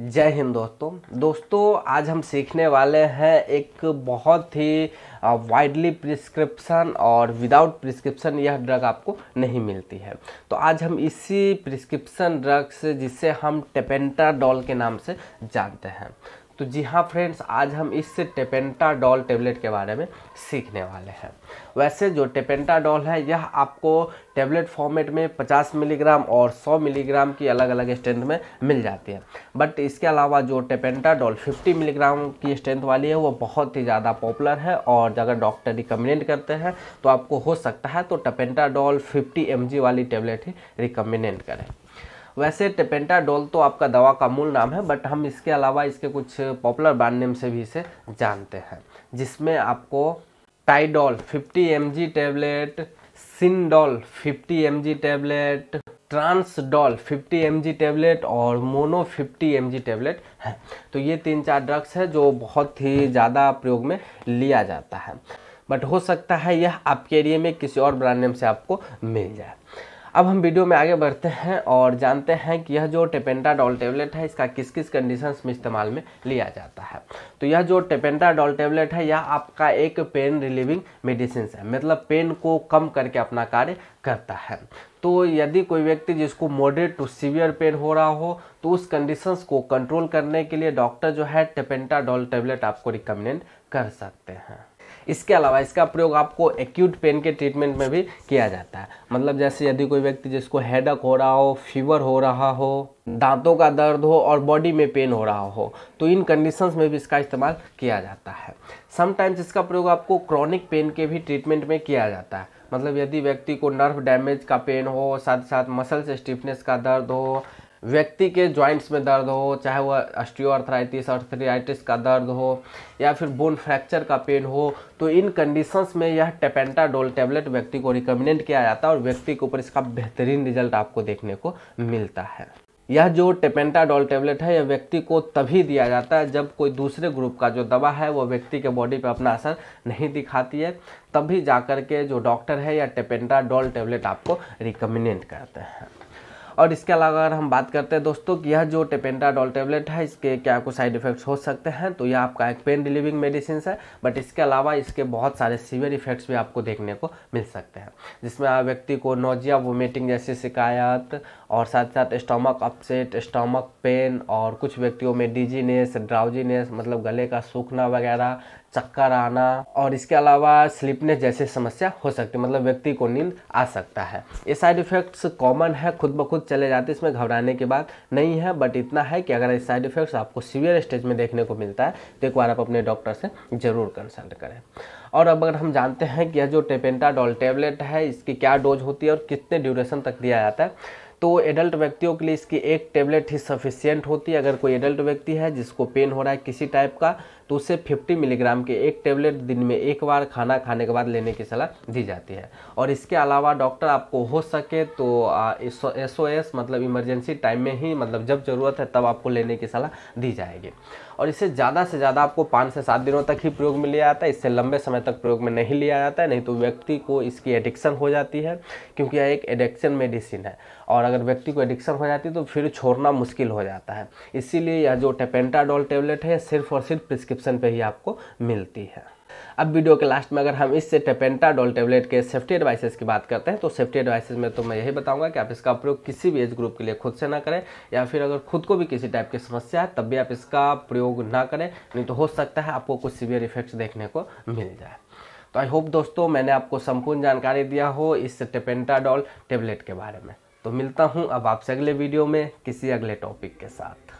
जय हिंद दोस्तों। दोस्तों, आज हम सीखने वाले हैं एक बहुत ही वाइडली प्रिस्क्रिप्शन और विदाउट प्रिस्क्रिप्शन यह ड्रग आपको नहीं मिलती है। तो आज हम इसी प्रिस्क्रिप्शन ड्रग से जिसे हम टेपेंटाडॉल के नाम से जानते हैं। तो जी हाँ फ्रेंड्स आज हम इस टेपेंटाडॉल टेबलेट के बारे में सीखने वाले हैं। वैसे जो टेपेंटाडॉल है, यह आपको टेबलेट फॉर्मेट में 50 मिलीग्राम और 100 मिलीग्राम की अलग अलग स्ट्रेंथ में मिल जाती है। बट इसके अलावा जो टेपेंटाडॉल 50 मिलीग्राम की स्ट्रेंथ वाली है, वो बहुत ही ज़्यादा पॉपुलर है और अगर डॉक्टर रिकमेंड करते हैं तो आपको हो सकता है तो टेपेंटाडॉल फिफ्टी एम वाली टेबलेट ही रिकमेंड करें। वैसे टेपेंटाडोल तो आपका दवा का मूल नाम है बट हम इसके अलावा इसके कुछ पॉपुलर ब्रांड नेम से भी इसे जानते हैं, जिसमें आपको टाइडोल 50 एम टैबलेट सिंडोल 50 एम टैबलेट ट्रांसडोल 50 एम टैबलेट और मोनो 50 एम टेबलेट है। तो ये तीन चार ड्रग्स है जो बहुत ही ज़्यादा प्रयोग में लिया जाता है। बट हो सकता है यह आपके एरिए में किसी और ब्रांड नेम से आपको मिल जाए। अब हम वीडियो में आगे बढ़ते हैं और जानते हैं कि यह जो टेपेंटाडॉल टेबलेट है, इसका किस किस कंडीशंस में इस्तेमाल में लिया जाता है। तो यह जो टेपेंटाडॉल टेबलेट है, यह आपका एक पेन रिलीविंग मेडिसिन है मतलब पेन को कम करके अपना कार्य करता है। तो यदि कोई व्यक्ति जिसको मॉडरेट टू सीवियर पेन हो रहा हो तो उस कंडीशंस को कंट्रोल करने के लिए डॉक्टर जो है टेपेंटाडॉल टेबलेट आपको रिकमेंड कर सकते हैं। इसके अलावा इसका प्रयोग आपको एक्यूट पेन के ट्रीटमेंट में भी किया जाता है। मतलब जैसे यदि कोई व्यक्ति जिसको हेडक हो रहा हो फीवर हो रहा हो, दांतों का दर्द हो और बॉडी में पेन हो रहा हो तो इन कंडीशंस में भी इसका इस्तेमाल किया जाता है। समटाइम्स इसका प्रयोग आपको क्रॉनिक पेन के भी ट्रीटमेंट में किया जाता है। मतलब यदि व्यक्ति को नर्व डैमेज का पेन हो साथ साथ मसल्स स्टिफनेस का दर्द हो व्यक्ति के जॉइंट्स में दर्द हो, चाहे वह अस्टियोआर्थराइटिस अर्थराइटिस का दर्द हो, या फिर बोन फ्रैक्चर का पेन हो तो इन कंडीशंस में यह टेपेंटाडोल टेबलेट व्यक्ति को रिकमेंड किया जाता है और व्यक्ति के ऊपर इसका बेहतरीन रिज़ल्ट आपको देखने को मिलता है। यह जो टेपेंटाडोल टेबलेट है, यह व्यक्ति को तभी दिया जाता है जब कोई दूसरे ग्रुप का जो दवा है वह व्यक्ति के बॉडी पर अपना असर नहीं दिखाती है। तभी जाकर के जो डॉक्टर है या टेपेंटाडोल टेबलेट आपको रिकमेंड करते हैं। और इसके अलावा अगर हम बात करते हैं दोस्तों कि यह जो टेपेंटाडॉल टेबलेट है, इसके क्या कुछ साइड इफेक्ट्स हो सकते हैं तो यह आपका एक पेन रिलीविंग मेडिसिन है, बट इसके अलावा इसके बहुत सारे सीवियर इफेक्ट्स भी आपको देखने को मिल सकते हैं, जिसमें व्यक्ति को नोजिया, वोमिटिंग जैसी शिकायत और साथ साथ स्टमक अपसेट, स्टमक पेन और कुछ व्यक्तियों में डिजीनेस, ड्राउजीनेस मतलब गले का सूखना वगैरह चक्कर आना और इसके अलावा स्लिपनेस जैसी समस्या हो सकती है मतलब व्यक्ति को नींद आ सकता है। ये साइड इफ़ेक्ट्स कॉमन है, खुद ब खुद चले जाते इसमें घबराने की बात नहीं है, बट इतना है कि अगर ये साइड इफ़ेक्ट्स आपको सीवियर स्टेज में देखने को मिलता है तो एक बार आप अपने डॉक्टर से ज़रूर कंसल्ट करें। और अब अगर हम जानते हैं कि यह जो टेपेंटाडॉल टेबलेट है, इसकी क्या डोज होती है और कितने ड्यूरेशन तक दिया जाता है तो एडल्ट व्यक्तियों के लिए इसकी एक टेबलेट ही सफिशियंट होती है। अगर कोई एडल्ट व्यक्ति है जिसको पेन हो रहा है किसी टाइप का तो उसे 50 मिलीग्राम के एक टेबलेट दिन में एक बार खाना खाने के बाद लेने की सलाह दी जाती है। और इसके अलावा डॉक्टर आपको हो सके तो एस ओ एस मतलब इमरजेंसी टाइम में ही मतलब जब ज़रूरत है तब आपको लेने की सलाह दी जाएगी। और इसे ज़्यादा से ज़्यादा आपको पाँच से सात दिनों तक ही प्रयोग में लिया जाता है। इससे लंबे समय तक प्रयोग में नहीं लिया जाता है, नहीं तो व्यक्ति को इसकी एडिक्शन हो जाती है, क्योंकि यह एक एडिक्शन मेडिसिन है। और अगर व्यक्ति को एडिक्शन हो जाती है तो फिर छोड़ना मुश्किल हो जाता है। इसीलिए यह जो टेपेंटाडोल टेबलेट है सिर्फ़ और सिर्फ़ प्रिस्क्रिप्शन पे ही आपको मिलती है। अब वीडियो के लास्ट में अगर हम इससे टेपेंटाडोल टेबलेट के सेफ्टी एडवाइसेस की बात करते हैं तो सेफ्टी एडवाइसेस में तो मैं यही बताऊँगा कि आप इसका प्रयोग किसी भी एज ग्रुप के लिए खुद से ना करें, या फिर अगर खुद को भी किसी टाइप की समस्या है, तब भी आप इसका प्रयोग ना करें, नहीं तो हो सकता है आपको कुछ सीवियर इफेक्ट्स देखने को मिल जाए। तो आई होप दोस्तों मैंने आपको संपूर्ण जानकारी दिया हो इस टेपेंटाडोल टेबलेट के बारे में। तो मिलता हूँ अब आपसे अगले वीडियो में किसी अगले टॉपिक के साथ।